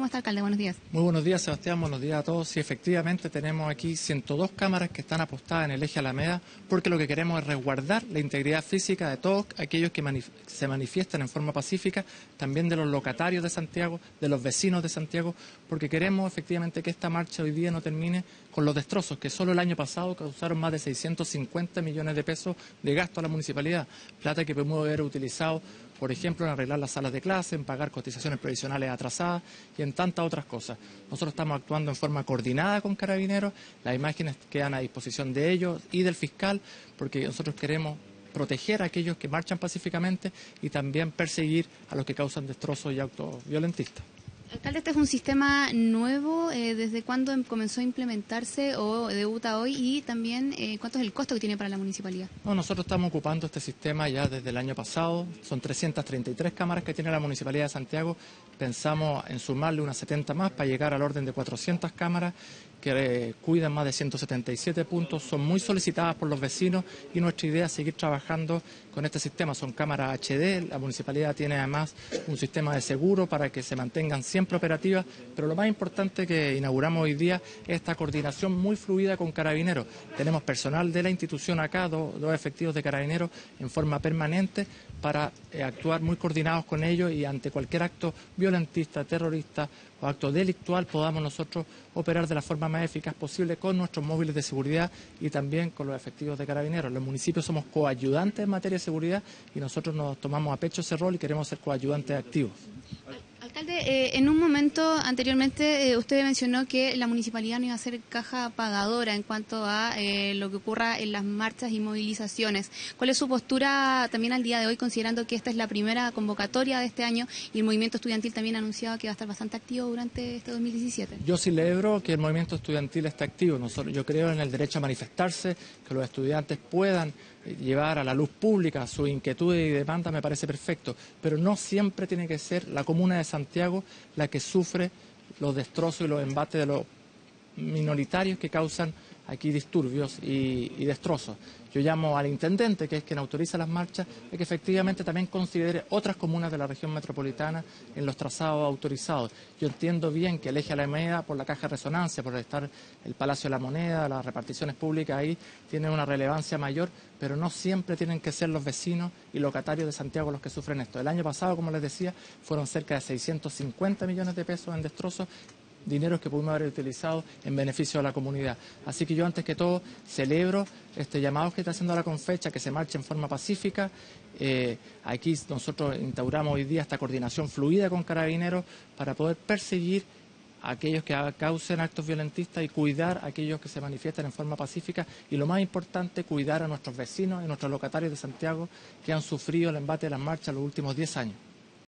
¿Cómo está, alcalde? Buenos días. Muy buenos días, Sebastián. Buenos días a todos. Sí, efectivamente tenemos aquí 102 cámaras que están apostadas en el eje Alameda porque lo que queremos es resguardar la integridad física de todos aquellos que se manifiestan en forma pacífica, también de los locatarios de Santiago, de los vecinos de Santiago, porque queremos efectivamente que esta marcha hoy día no termine con los destrozos que solo el año pasado causaron más de 650 millones de pesos de gasto a la municipalidad, plata que podemos haber utilizado por ejemplo, en arreglar las salas de clase, en pagar cotizaciones provisionales atrasadas y en tantas otras cosas. Nosotros estamos actuando en forma coordinada con carabineros, las imágenes quedan a disposición de ellos y del fiscal, porque nosotros queremos proteger a aquellos que marchan pacíficamente y también perseguir a los que causan destrozos y autos violentistas. Alcalde, este es un sistema nuevo. Eh, ¿Desde cuándo em, comenzó a implementarse o debuta hoy? Y también, eh, ¿cuánto es el costo que tiene para la municipalidad? nosotros estamos ocupando este sistema ya desde el año pasado. Son 333 cámaras que tiene la municipalidad de Santiago. Pensamos en sumarle unas 70 más para llegar al orden de 400 cámaras que eh, cuidan más de 177 puntos, son muy solicitadas por los vecinos y nuestra idea es seguir trabajando con este sistema. Son cámaras HD, la municipalidad tiene además un sistema de seguro para que se mantengan siempre operativas, pero lo más importante que inauguramos hoy día es esta coordinación muy fluida con carabineros. Tenemos personal de la institución acá, dos, efectivos de carabineros en forma permanente para eh, actuar muy coordinados con ellos y ante cualquier acto violentista, terrorista o acto delictual podamos nosotros operar de la forma más eficaz posible con nuestros móviles de seguridad y también con los efectivos de carabineros. Los municipios somos coayudantes en materia de seguridad y nosotros nos tomamos a pecho ese rol y queremos ser coayudantes activos. Eh, en un momento anteriormente eh, usted mencionó que la municipalidad no iba a ser caja pagadora en cuanto a eh, lo que ocurra en las marchas y movilizaciones. ¿Cuál es su postura también al día de hoy, considerando que esta es la primera convocatoria de este año y el movimiento estudiantil también ha anunciado que va a estar bastante activo durante este 2017? Yo celebro que el movimiento estudiantil esté activo. yo creo en el derecho a manifestarse, que los estudiantes puedan llevar a la luz pública su inquietud y demanda me parece perfecto, pero no siempre tiene que ser la comuna de Santiago la que sufre los destrozos y los embates de los minoritarios que causan aquí disturbios y, destrozos. Yo llamo al intendente, que es quien autoriza las marchas, de que efectivamente también considere otras comunas de la región metropolitana en los trazados autorizados. Yo entiendo bien que el eje Alameda, por la caja de resonancia, por estar el Palacio de la Moneda, las reparticiones públicas ahí, tienen una relevancia mayor, pero no siempre tienen que ser los vecinos y locatarios de Santiago los que sufren esto. El año pasado, como les decía, fueron cerca de 650 millones de pesos en destrozos dineros que pudimos haber utilizado en beneficio de la comunidad. Así que yo antes que todo celebro este llamado que está haciendo la Confecha, que se marche en forma pacífica. Eh, aquí nosotros instauramos hoy día esta coordinación fluida con carabineros para poder perseguir a aquellos que causen actos violentistas y cuidar a aquellos que se manifiestan en forma pacífica y lo más importante, cuidar a nuestros vecinos y nuestros locatarios de Santiago que han sufrido el embate de las marchas los últimos 10 años.